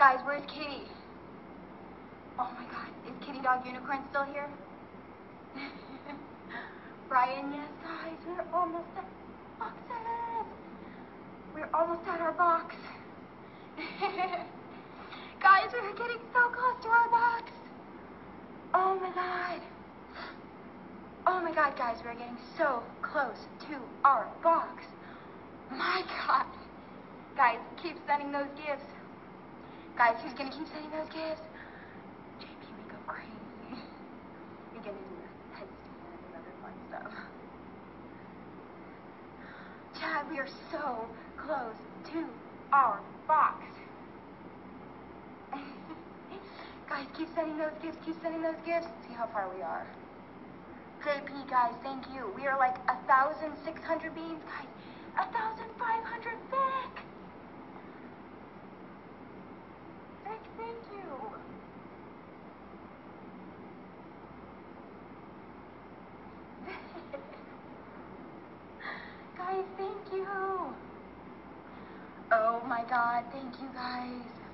Guys, where's Kitty? Oh my god, is Kitty Dog Unicorn still here? Brian, yes, guys, we're almost at boxes. We're almost at our box. guys, we're getting so close to our box. Oh my god. Oh my god, guys, we're getting so close to our box. My god. Guys, keep sending those gifts. Guys, who's gonna keep sending those gifts? JP, we go crazy. We're gonna do headstand and other fun stuff. Chad, we are so close to our box. guys, keep sending those gifts, keep sending those gifts. See how far we are. JP, guys, thank you. We are like a thousand six hundred beans, guys. A thousand five hundred Vic. Vic, thank you. guys, thank you. Oh my God, thank you, guys.